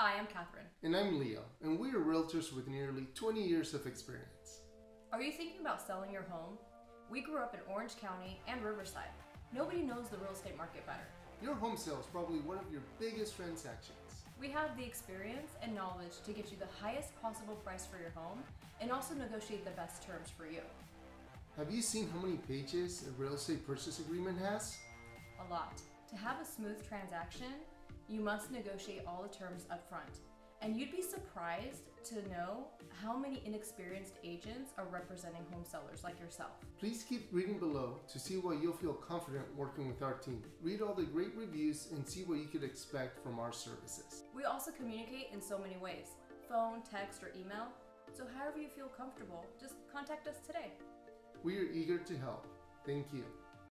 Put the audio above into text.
Hi, I'm Katherine. And I'm Leo, and we are realtors with nearly 20 years of experience. Are you thinking about selling your home? We grew up in Orange County and Riverside. Nobody knows the real estate market better. Your home sale is probably one of your biggest transactions. We have the experience and knowledge to get you the highest possible price for your home and also negotiate the best terms for you. Have you seen how many pages a real estate purchase agreement has? A lot. To have a smooth transaction, you must negotiate all the terms up front. And you'd be surprised to know how many inexperienced agents are representing home sellers like yourself. Please keep reading below to see why you'll feel confident working with our team. Read all the great reviews and see what you could expect from our services. We also communicate in so many ways phone, text, or email. So, however you feel comfortable, just contact us today. We are eager to help. Thank you.